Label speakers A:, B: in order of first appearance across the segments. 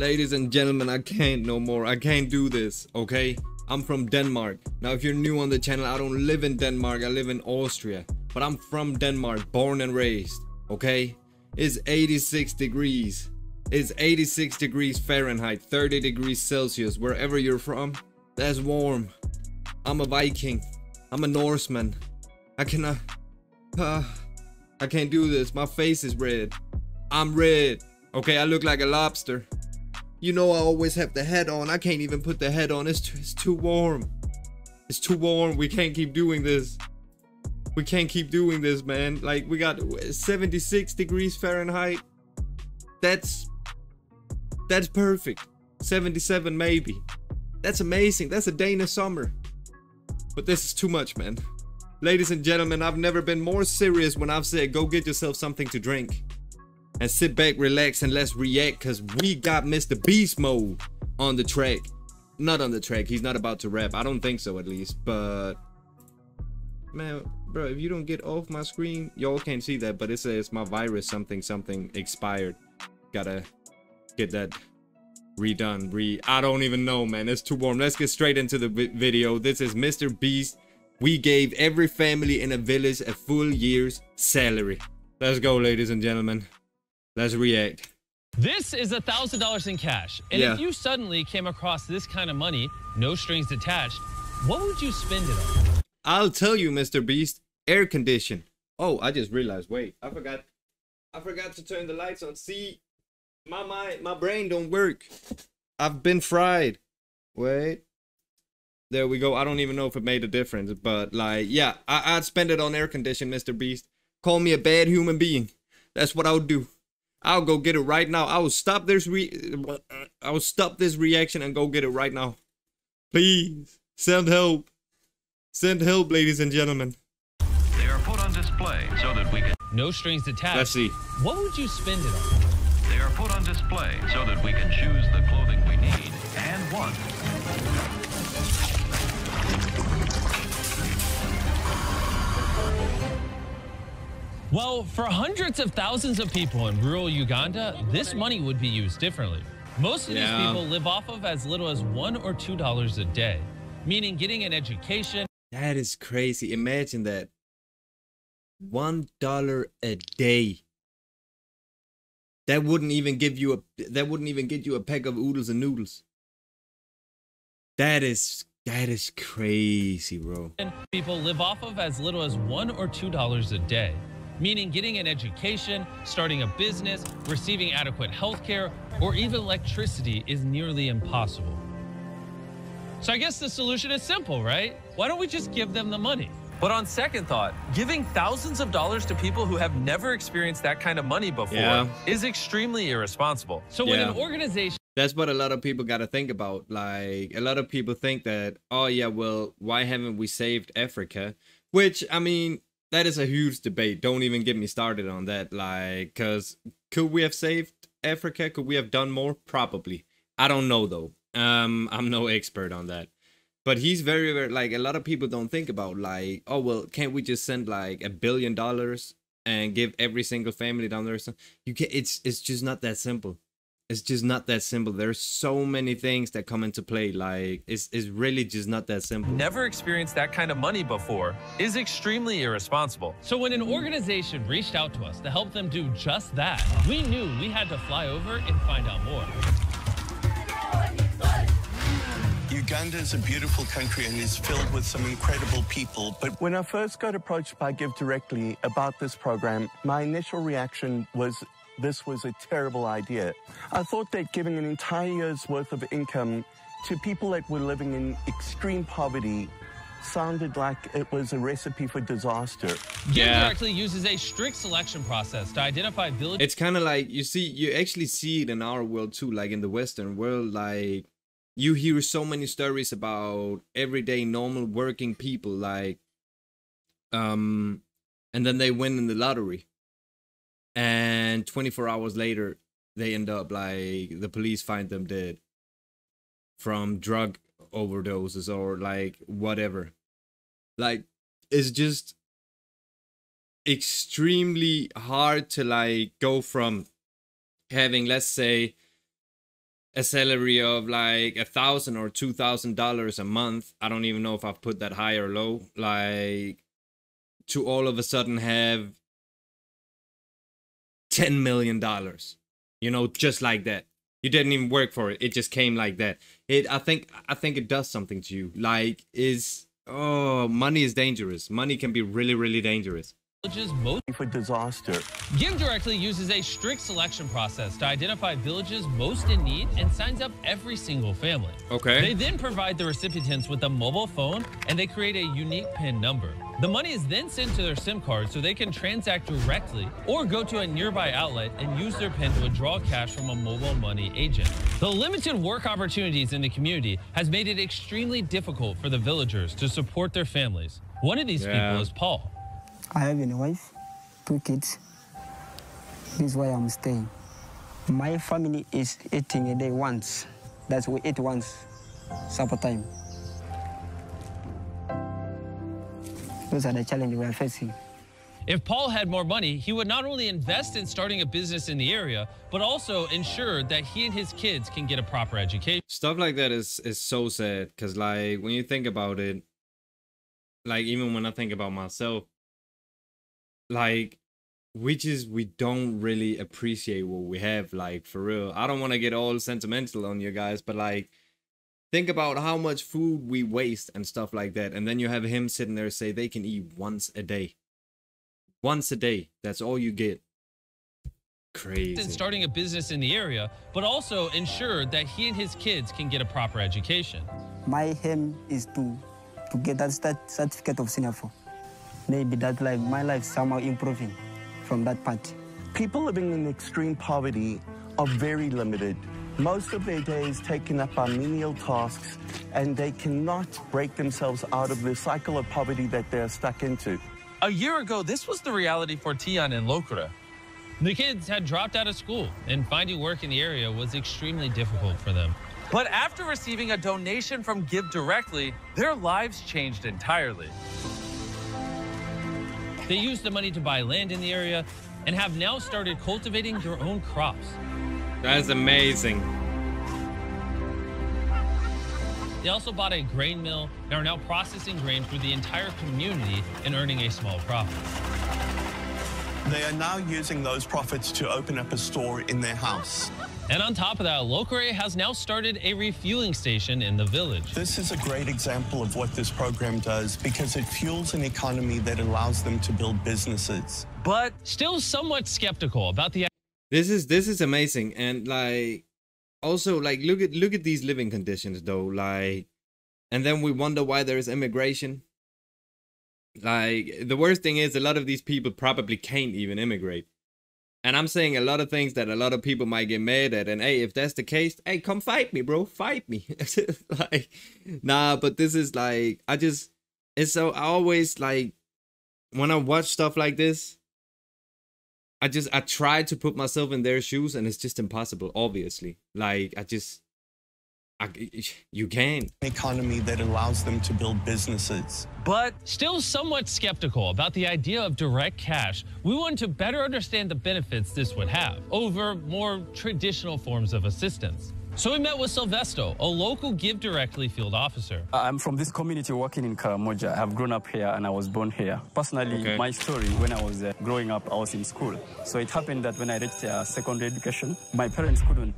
A: Ladies and gentlemen, I can't no more. I can't do this, okay? I'm from Denmark. Now, if you're new on the channel, I don't live in Denmark. I live in Austria. But I'm from Denmark, born and raised, okay? It's 86 degrees. It's 86 degrees Fahrenheit, 30 degrees Celsius, wherever you're from. That's warm. I'm a Viking. I'm a Norseman. I cannot... Uh, I can't do this. My face is red. I'm red. Okay, I look like a lobster. You know I always have the head on. I can't even put the head on. It's too, it's too warm. It's too warm. We can't keep doing this. We can't keep doing this, man. Like, we got uh, 76 degrees Fahrenheit. That's... That's perfect. 77 maybe. That's amazing. That's a Danish summer. But this is too much, man. Ladies and gentlemen, I've never been more serious when I've said go get yourself something to drink. And sit back, relax, and let's react because we got Mr. Beast Mode on the track. Not on the track. He's not about to rap. I don't think so, at least. But, man, bro, if you don't get off my screen, y'all can't see that, but it says my virus something something expired. Gotta get that redone. Re I don't even know, man. It's too warm. Let's get straight into the video. This is Mr. Beast. We gave every family in a village a full year's salary. Let's go, ladies and gentlemen. Let's react.
B: This is a thousand dollars in cash. And
A: Yeah.
B: if you suddenly came across this kind of money, no strings attached, what would you spend it on?
A: I'll tell you, Mr. Beast. Air condition. Oh, I just realized. Wait, I forgot. I forgot to turn the lights on. See, my mind, my brain don't work. I've been fried. Wait. There we go. I don't even know if it made a difference, but like, yeah, I, I'd spend it on air condition, Mr. Beast. Call me a bad human being. That's what I would do. I'll go get it right now. I will stop this re. I will stop this reaction and go get it right now. Please send help. Send help, ladies and gentlemen.
C: They are put on display so that we can.
B: No strings attached.
A: Let's see.
B: What would you spend it on?
C: They are put on display so that we can choose the clothing we need and want.
B: Well, for hundreds of thousands of people in rural Uganda, this money would be used differently. Most of
A: Yeah.
B: these people live off of as little as one or two dollars a day, meaning getting an education,
A: That is crazy. Imagine that. One dollar a day. That wouldn't even give you a. That wouldn't even get you a pack of oodles and noodles. That is that is crazy, bro.
B: people live off of as little as one or two dollars a day, meaning getting an education, starting a business, receiving adequate health care, or even electricity is nearly impossible. So I guess the solution is simple, right? Why don't we just give them the money?
D: But on second thought, giving thousands of dollars to people who have never experienced that kind of money before
A: Yeah.
D: is extremely irresponsible.
B: So when an organization
A: That's what a lot of people got to think about. Like a lot of people think that, oh yeah, well, why haven't we saved Africa? Which I mean, that is a huge debate. Don't even get me started on that. Like, cause could we have saved Africa? Could we have done more? Probably. I don't know though. Um, I'm no expert on that. But he's very, very like a lot of people don't think about like, oh well, can't we just send like a billion dollars and give every single family down there? Some you can. It's it's just not that simple it's just not that simple. There's so many things that come into play. Like it's it's really just not that simple.
D: Never experienced that kind of money before is extremely irresponsible.
B: So when an organization reached out to us to help them do just that, we knew we had to fly over and find out more.
E: Uganda is a beautiful country and is filled with some incredible people. But when I first got approached by Give Directly about this program, my initial reaction was this was a terrible idea. I thought that giving an entire year's worth of income to people that were living in extreme poverty sounded like it was a recipe for disaster.
B: Give
A: Yeah.
B: directly uses a strict selection process to identify villages
A: It's kind of like you see, you actually see it in our world too, like in the Western world. Like you hear so many stories about everyday normal working people, like um, and then they win in the lottery, and 24 hours later they end up like the police find them dead from drug overdoses or like whatever like it's just extremely hard to like go from having let's say a salary of like a thousand or two thousand dollars a month. I don't even know if I've put that high or low. Like to all of a sudden have ten million dollars. You know, just like that. You didn't even work for it. It just came like that. It I think I think it does something to you. Like is oh money is dangerous. Money can be really, really dangerous.
B: villages most
E: For disaster.
B: Give Directly uses a strict selection process to identify villages most in need and signs up every single family.
A: Okay.
B: They then provide the recipients with a mobile phone and they create a unique PIN number. The money is then sent to their SIM card so they can transact directly or go to a nearby outlet and use their PIN to withdraw cash from a mobile money agent. The limited work opportunities in the community has made it extremely difficult for the villagers to support their families. One of these
A: Yeah.
B: people is Paul.
F: I have a wife, two kids. This is why I'm staying. My family is eating a day once. That's we eat once, supper time. Those are the challenges we are facing.
B: If Paul had more money, he would not only invest in starting a business in the area, but also ensure that he and his kids can get a proper education.
A: stuff like that is is so sad because like when you think about it like even when i think about myself like we just we don't really appreciate what we have like for real i don't want to get all sentimental on you guys but like think about how much food we waste and stuff like that and then you have him sitting there say they can eat once a day once a day that's all you get crazy
B: in starting a business in the area, but also ensure that he and his kids can get a proper education.
F: My aim is to, to get that cert- certificate of senior four. Maybe that life, my life somehow improving from that part.
E: People living in extreme poverty are very limited. Most of their day is taken up by menial tasks, and they cannot break themselves out of the cycle of poverty that they're stuck into.
D: A year ago, this was the reality for Tian and Lokura.
B: The kids had dropped out of school, and finding work in the area was extremely difficult for them.
D: But after receiving a donation from Give Directly, their lives changed entirely.
B: They used the money to buy land in the area and have now started cultivating their own crops.
A: That's amazing
B: They also bought a grain mill and are now processing grain for the entire community and earning a small profit.
E: They are now using those profits to open up a store in their house.
B: And on top of that, Lokore has now started a refueling station in the village.
E: This is a great example of what this program does because it fuels an economy that allows them to build businesses.
D: But
B: Still somewhat skeptical about the
A: this is this is amazing and like also like look at look at these living conditions though like and then we wonder why there is immigration. Like the worst thing is a lot of these people probably can't even immigrate. And i'm saying a lot of things that a lot of people might get mad at and hey if that's the case hey come fight me bro fight me. Like nah but this is like i just it's so i always like when i watch stuff like this I just I try to put myself in their shoes and it's just impossible obviously like I just I you can
E: Economy that allows them to build businesses.
D: but
B: Still somewhat skeptical about the idea of direct cash, we want to better understand the benefits this would have over more traditional forms of assistance. So we met with Silvesto, a local Give Directly field officer.
G: I'm from this community working in Karamoja. I've grown up here and I was born here. Personally,
A: Okay.
G: my story when I was uh, growing up, I was in school. So it happened that when I reached uh, secondary education, my parents couldn't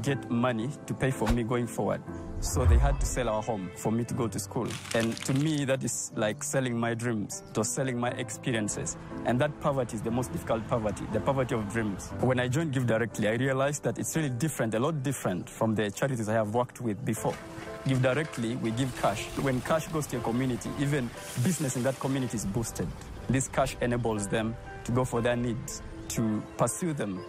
G: get money to pay for me going forward. So they had to sell our home for me to go to school. And to me, that is like selling my dreams, to selling my experiences. And that poverty is the most difficult poverty, the poverty of dreams. When I joined Give Directly, I realized that it's really different, a lot different from the charities I have worked with before. Give directly, we give cash. When cash goes to a community, even business in that community is boosted. This cash enables them to go for their needs, to pursue them,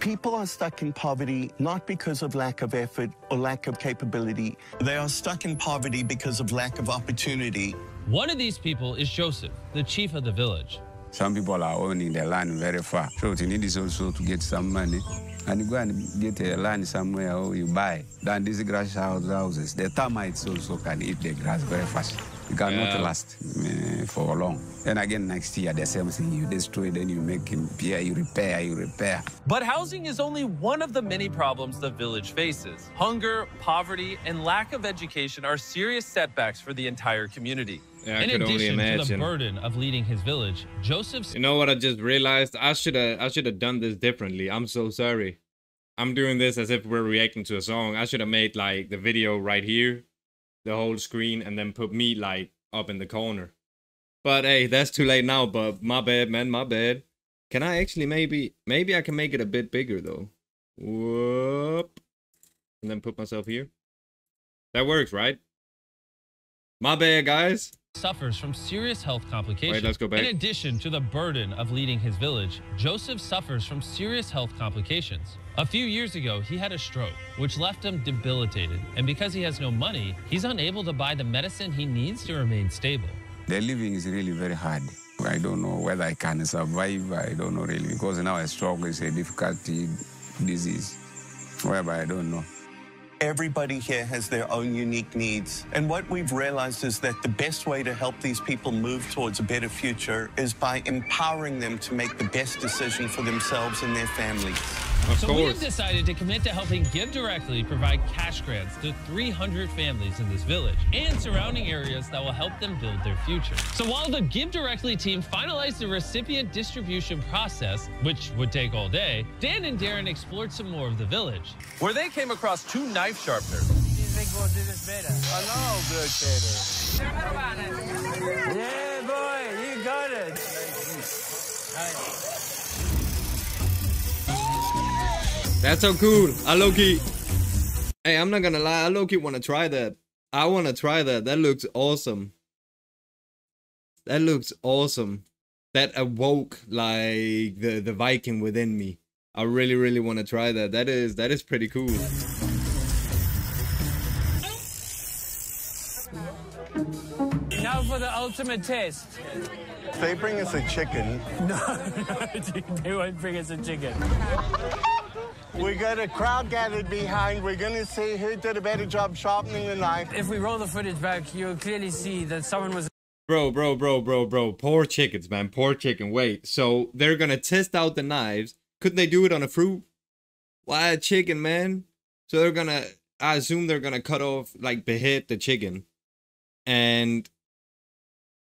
E: People are stuck in poverty not because of lack of effort or lack of capability. They are stuck in poverty because of lack of opportunity.
B: One of these people is Joseph, the chief of the village.
H: Some people are owning the land very far. So what you need is also to get some money and you go and get a land somewhere or you buy. Then these grass houses, the termites also can eat the grass very fast. It cannot
A: Yeah.
H: last uh, for long. And again, next year, the same thing. You destroy, then you make him repair, you repair, you repair.
D: But housing is only one of the many problems the village faces. Hunger, poverty, and lack of education are serious setbacks for the entire community.
A: Yeah, I
B: In
A: could only
B: addition to the burden of leading his village, Joseph's
A: You know what I just realized? I should have I should have done this differently. I'm so sorry. I'm doing this as if we're reacting to a song. I should have made like the video right here, the whole screen, and then put me like up in the corner. But hey, that's too late now, but my bad, man, my bad. Can I actually maybe maybe I can make it a bit bigger though. Whoop. And then put myself here. That works, right? My bad, guys.
B: suffers from serious health complications.
A: Wait, let's go back.
B: In addition to the burden of leading his village, Joseph suffers from serious health complications. A few years ago, he had a stroke, which left him debilitated. And because he has no money, he's unable to buy the medicine he needs to remain stable.
H: The living is really very hard. I don't know whether I can survive. I don't know really because now a stroke is a difficult disease. Whereby I don't know.
E: Everybody here has their own unique needs. And what we've realized is that the best way to help these people move towards a better future is by empowering them to make the best decision for themselves and their families.
A: Of
B: so we have decided to commit to helping Give Directly provide cash grants to 300 families in this village and surrounding areas that will help them build their future. So while the Give Directly team finalized the recipient distribution process, which would take all day, Dan and Darren explored some more of the village.
D: Where they came across two knife sharpeners.
G: i Yeah, boy, you got it.
A: That's so cool. I low key. Hey, I'm not gonna lie. I low key want to try that. I want to try that. That looks awesome. That looks awesome. That awoke like the the Viking within me. I really, really want to try that. That is that is pretty cool.
G: Now for the ultimate test.
E: They bring us a chicken.
G: No, they won't bring us a chicken.
E: We got a crowd gathered behind. We're going to see who did a better job sharpening the knife.
G: If we roll the footage back, you'll clearly see that someone was
A: Bro, bro, bro, bro, bro. Poor chickens, man. Poor chicken. Wait. So they're gonna test out the knives. Couldn't they do it on a fruit? Why a chicken, man? So they're gonna. I assume they're gonna cut off, like, behead the chicken. And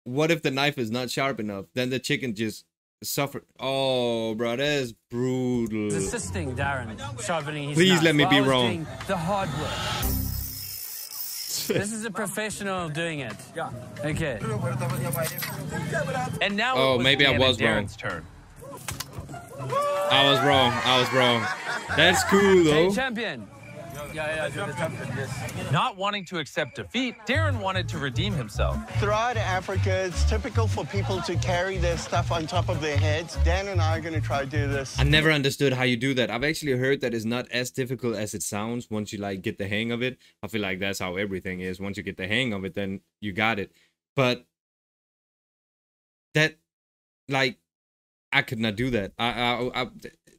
A: what if the knife is not sharp enough? Then the chicken just suffer. Oh, bro, that is brutal.
G: assisting Darren sharpening his
A: Please
G: knife
A: let me be wrong.
G: The hard work. this is a professional doing it. Yeah. Okay.
D: And now
A: Oh,
D: it was
A: maybe I was wrong.
D: Turn.
A: I was wrong. I was wrong. That's cool, though.
G: Hey,
A: though.
G: champion.
D: Not wanting to accept defeat, Darren wanted to redeem himself.
E: Throughout Africa, it's typical for people to carry their stuff on top of their heads. Dan and I are going to try to do this.
A: I never understood how you do that. I've actually heard that it's not as difficult as it sounds once you like get the hang of it. I feel like that's how everything is. Once you get the hang of it, then you got it. But that, like, I could not do that. I, I, I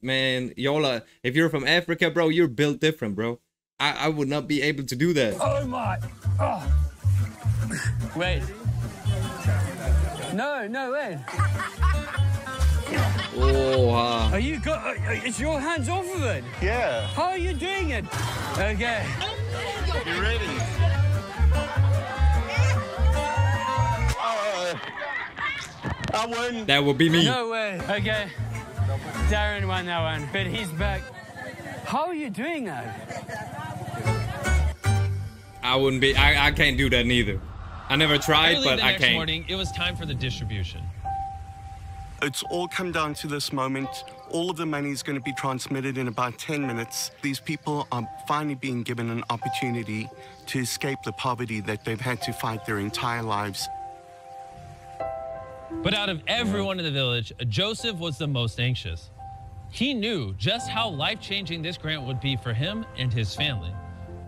A: man, y'all are. If you're from Africa, bro, you're built different, bro. I, I would not be able to do that.
G: Oh my. Oh. Wait. No, no, wait.
A: Oh, uh,
G: Are you got? Uh, it's your hands off of it.
E: Yeah.
G: How are you doing it? Okay.
E: You ready? Uh, I won.
A: that would be me.
G: No way. Okay. Darren won that one, but he's back. How are you doing that?
A: I wouldn't be. I, I can't do that neither. I never tried,
B: Early
A: but
B: the
A: I
B: next
A: can't.
B: morning, it was time for the distribution.
E: It's all come down to this moment. All of the money is going to be transmitted in about 10 minutes. These people are finally being given an opportunity to escape the poverty that they've had to fight their entire lives.
B: But out of everyone in the village, Joseph was the most anxious. He knew just how life changing this grant would be for him and his family.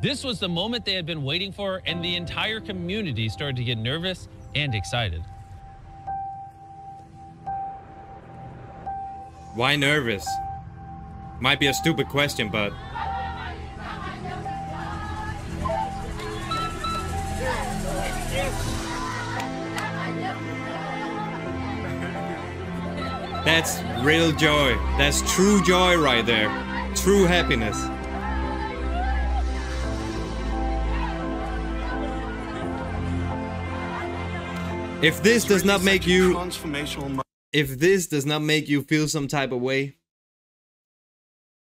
B: This was the moment they had been waiting for, and the entire community started to get nervous and excited.
A: Why nervous? Might be a stupid question, but That's real joy. That's true joy right there. True happiness. If this does not make you if this does not make you feel some type of way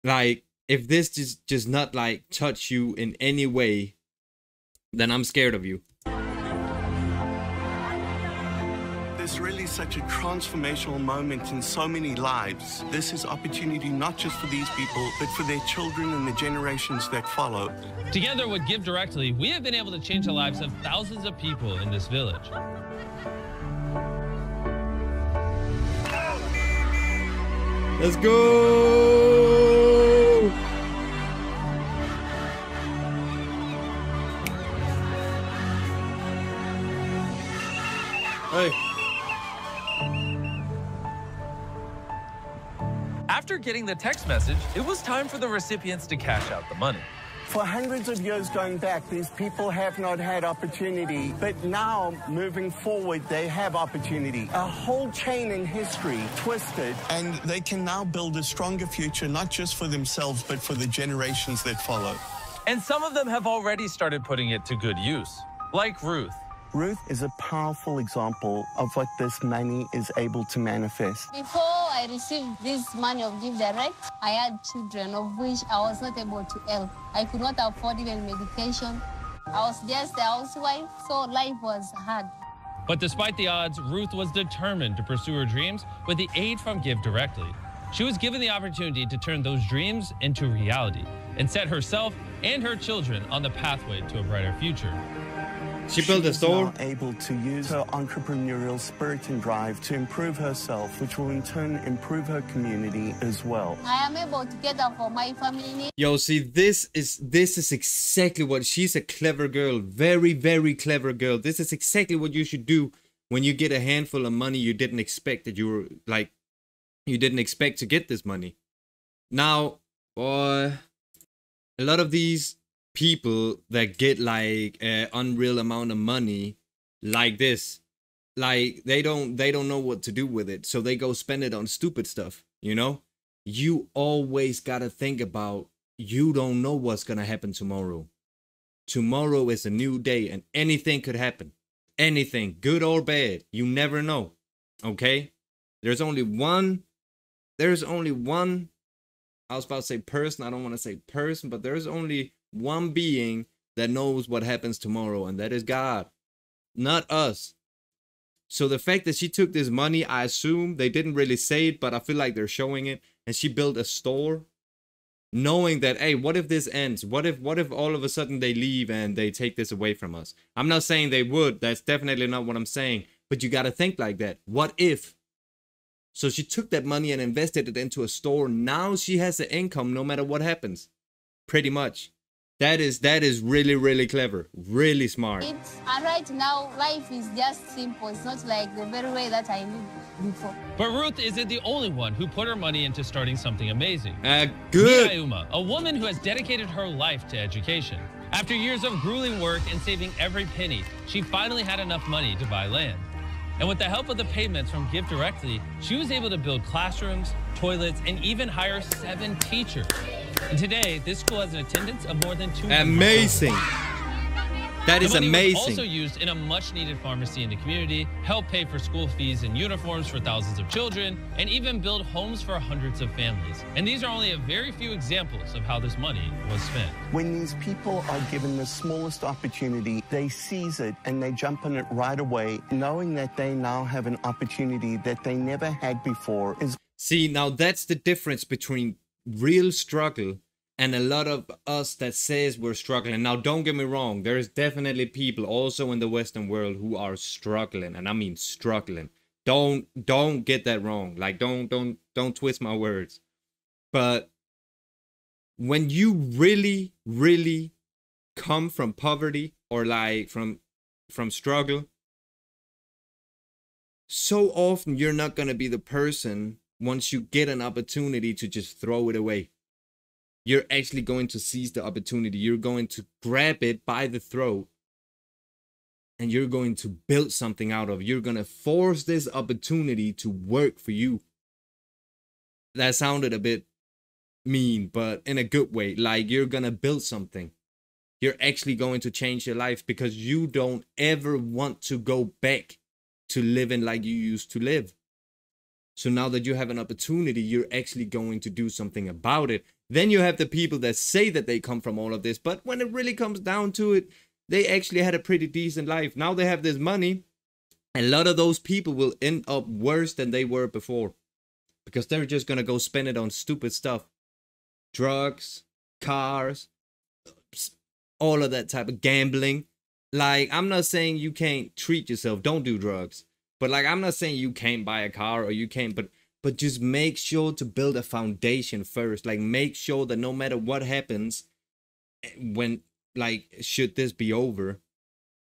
A: like if this just just not like touch you in any way then i'm scared of you
E: such a transformational moment in so many lives. This is opportunity not just for these people, but for their children and the generations that follow.
B: Together with Give Directly, we have been able to change the lives of thousands of people in this village.
A: let's go
D: getting the text message, it was time for the recipients to cash out the money.
E: For hundreds of years going back, these people have not had opportunity, but now moving forward, they have opportunity. A whole chain in history twisted, and they can now build a stronger future, not just for themselves, but for the generations that follow.
D: And some of them have already started putting it to good use, like Ruth.
E: Ruth is a powerful example of what this money is able to manifest.
I: Before I received this money of Give Direct, I had children of which I was not able to help. I could not afford even medication. I was just a housewife, so life was hard.
B: But despite the odds, Ruth was determined to pursue her dreams with the aid from Give Directly. She was given the opportunity to turn those dreams into reality and set herself and her children on the pathway to a brighter future.
A: She built a store
E: now able to use her entrepreneurial spirit and drive to improve herself, which will in turn improve her community as well.
I: I am able to get up for my family needs.
A: Yo, see, this is this is exactly what she's a clever girl, very very clever girl. This is exactly what you should do when you get a handful of money you didn't expect that you were like you didn't expect to get this money. Now, boy, a lot of these people that get like an unreal amount of money like this like they don't they don't know what to do with it. So they go spend it on stupid stuff you know? You always got to think about you don't know what's going to happen tomorrow. Tomorrow is a new day and anything could happen. Anything good or bad you never know okay? There's only one there's only one i was about to say person i don't want to say person but there's only one being that knows what happens tomorrow and that is god not us so the fact that she took this money, I assume they didn't really say it, but I feel like they're showing it. And she built a store, knowing that, hey, what if this ends? What if, what if all of a sudden they leave and they take this away from us? I'm not saying they would. That's definitely not what I'm saying. But you got to think like that. What if? So she took that money and invested it into a store. Now she has an income no matter what happens. Pretty much. That is that is really really clever, really smart.
I: It's, and right now, life is just simple. It's not like the very way that I lived before.
B: But Ruth isn't the only one who put her money into starting something amazing.
A: Uh, good.
B: Mia Uma, a woman who has dedicated her life to education. After years of grueling work and saving every penny, she finally had enough money to buy land. And with the help of the payments from Give Directly, she was able to build classrooms, toilets, and even hire seven teachers. And today, this school has an attendance of more than 200.
A: Amazing. That is
B: the money was
A: amazing.
B: also used in a much needed pharmacy in the community, help pay for school fees and uniforms for thousands of children, and even build homes for hundreds of families. And these are only a very few examples of how this money was spent.
E: When these people are given the smallest opportunity, they seize it and they jump on it right away, knowing that they now have an opportunity that they never had before. Is
A: See, now that's the difference between real struggle and a lot of us that says we're struggling. Now, don't get me wrong, there's definitely people also in the Western world who are struggling, and I mean struggling. Don't don't get that wrong. Like don't don't don't twist my words. But when you really really come from poverty or like from from struggle, so often you're not going to be the person once you get an opportunity to just throw it away. You're actually going to seize the opportunity. You're going to grab it by the throat and you're going to build something out of. You're going to force this opportunity to work for you. that sounded a bit mean, but in a good way. Like you're gonna build something. You're actually going to change your life because you don't ever want to go back to living like you used to live. So now that you have an opportunity, you're actually going to do something about it. Then you have the people that say that they come from all of this, but when it really comes down to it, they actually had a pretty decent life. Now they have this money. A lot of those people will end up worse than they were before because they're just going to go spend it on stupid stuff drugs, cars, all of that type of gambling. Like, I'm not saying you can't treat yourself, don't do drugs. But like I'm not saying you can't buy a car or you can't, but but just make sure to build a foundation first. Like make sure that no matter what happens eh, when like should this be over,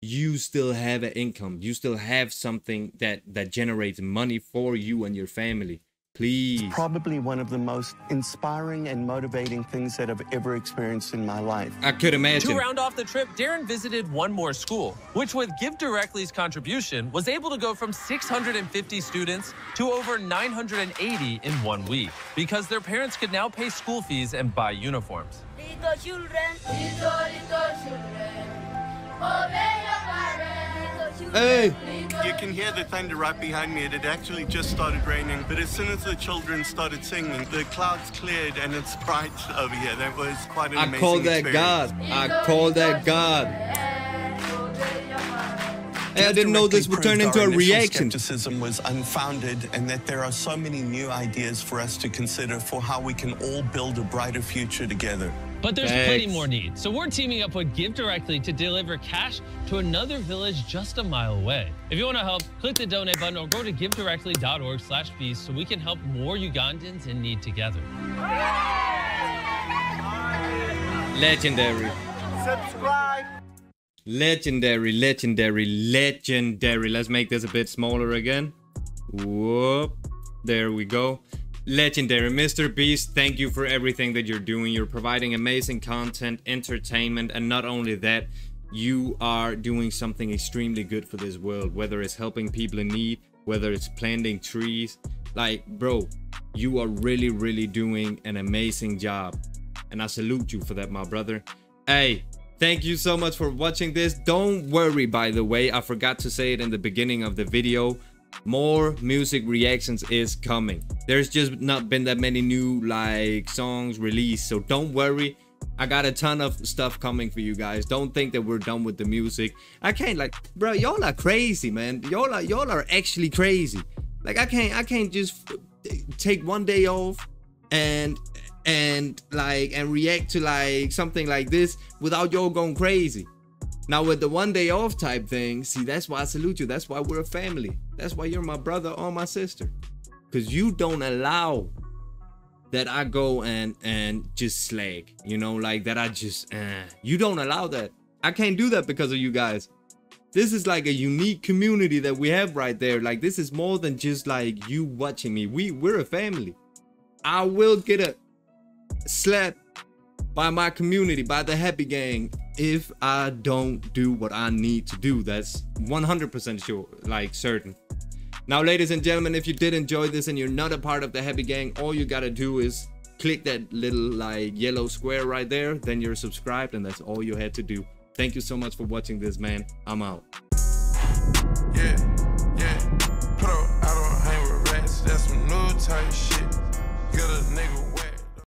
A: you still have an income. You still have something that that generates money for you and your family. Please.
E: Probably one of the most inspiring and motivating things that I've ever experienced in my life.
A: I could imagine.
D: To round off the trip, Darren visited one more school, which with Give Directly's contribution was able to go from 650 students to over 980 in one week because their parents could now pay school fees and buy uniforms.
J: Little children, little, little children, obey your parents.
A: Hey!
E: You can hear the thunder right behind me. It had actually just started raining, but as soon as the children started singing, the clouds cleared and it's bright over here. That was quite an
A: I
E: amazing
A: call that
E: experience.
A: God. I call that God. Hey, I didn't know this would turn into
E: our
A: a
E: initial
A: reaction.
E: Skepticism was unfounded, and that there are so many new ideas for us to consider for how we can all build a brighter future together.
B: But there's plenty more need. So we're teaming up with Give Directly to deliver cash to another village just a mile away. If you want to help, click the donate button or go to givedirectly.org slash fees so we can help more Ugandans in need together.
A: Legendary.
E: Subscribe.
A: Legendary, legendary, legendary. Let's make this a bit smaller again. Whoop. There we go. Legendary. Mr. Beast, thank you for everything that you're doing. You're providing amazing content, entertainment, and not only that, you are doing something extremely good for this world, whether it's helping people in need, whether it's planting trees. Like, bro, you are really, really doing an amazing job. And I salute you for that, my brother. Hey, thank you so much for watching this. Don't worry, by the way, I forgot to say it in the beginning of the video. More music reactions is coming. There's just not been that many new like songs released, so don't worry. I got a ton of stuff coming for you guys. Don't think that we're done with the music. I can't like, bro, y'all are crazy, man. Y'all are y'all are actually crazy. Like I can't I can't just take one day off and and like and react to like something like this without y'all going crazy. Now with the one day off type thing, see that's why I salute you. That's why we're a family. That's why you're my brother or my sister. Cause you don't allow that I go and and just slag. You know, like that I just uh, you don't allow that. I can't do that because of you guys. This is like a unique community that we have right there. Like this is more than just like you watching me. We we're a family. I will get a slap by my community, by the Happy Gang, if I don't do what I need to do. That's 100% sure, like certain. Now, ladies and gentlemen, if you did enjoy this and you're not a part of the Happy Gang, all you gotta do is click that little like yellow square right there. Then you're subscribed, and that's all you had to do. Thank you so much for watching this, man. I'm out.
K: Yeah, yeah. Put up, I don't hang with rats. That's some new type shit.